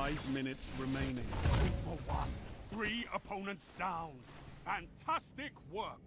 Five minutes remaining. Two for one. Three opponents down. Fantastic work.